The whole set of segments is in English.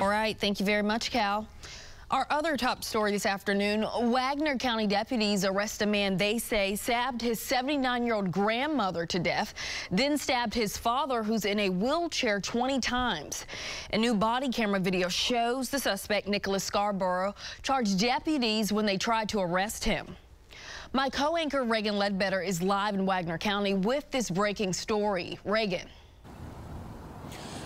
All right, thank you very much, Cal. Our other top story this afternoon, Wagoner County deputies arrest a man they say stabbed his 79-year-old grandmother to death, then stabbed his father who's in a wheelchair 20 times. A new body camera video shows the suspect, Nicholas Scarborough, charged deputies when they tried to arrest him. My co-anchor Reagan Ledbetter is live in Wagoner County with this breaking story. Reagan.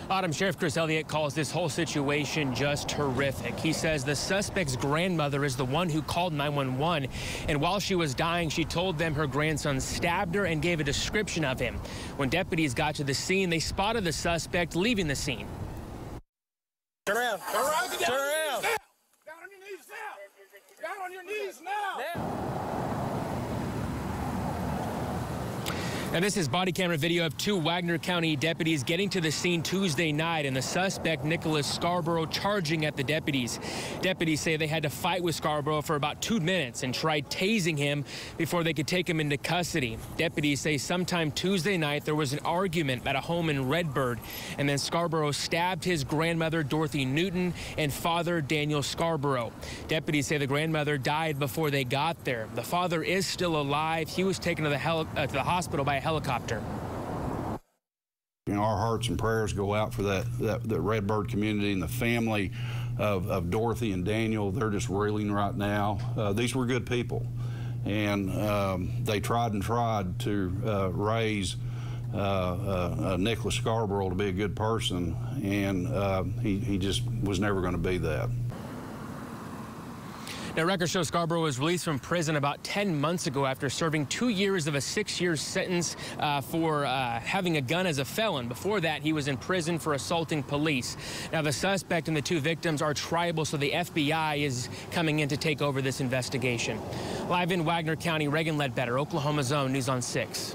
Autumn Sheriff Chris Elliott calls this whole situation just horrific. He says the suspect's grandmother is the one who called 911, and while she was dying, she told them her grandson stabbed her and gave a description of him. When deputies got to the scene, they spotted the suspect leaving the scene. Turn around. Turn around. Turn around. Down on your knees now. Down on your knees now. now. Now, this is body camera video of two Wagoner County deputies getting to the scene Tuesday night and the suspect, Nicholas Scarborough, charging at the deputies. Deputies say they had to fight with Scarborough for about two minutes and tried tasing him before they could take him into custody. Deputies say sometime Tuesday night there was an argument at a home in Redbird, and then Scarborough stabbed his grandmother, Dorothy Newton, and father, Daniel Scarborough. Deputies say the grandmother died before they got there. The father is still alive. He was taken to the, uh, to the hospital by helicopter. You know, our hearts and prayers go out for that, that, that Redbird community and the family of, of Dorothy and Daniel. They're just reeling right now. Uh, these were good people, and um, they tried and tried to uh, raise uh, uh, uh Nicholas Scarborough to be a good person, and uh, he, he just was never going to be that. Now, records show Scarborough was released from prison about 10 months ago after serving two years of a six-year sentence uh, for uh, having a gun as a felon. Before that, he was in prison for assaulting police. Now, the suspect and the two victims are tribal, so the FBI is coming in to take over this investigation. Live in Wagoner County, Reagan Ledbetter, Oklahoma's Own News on 6.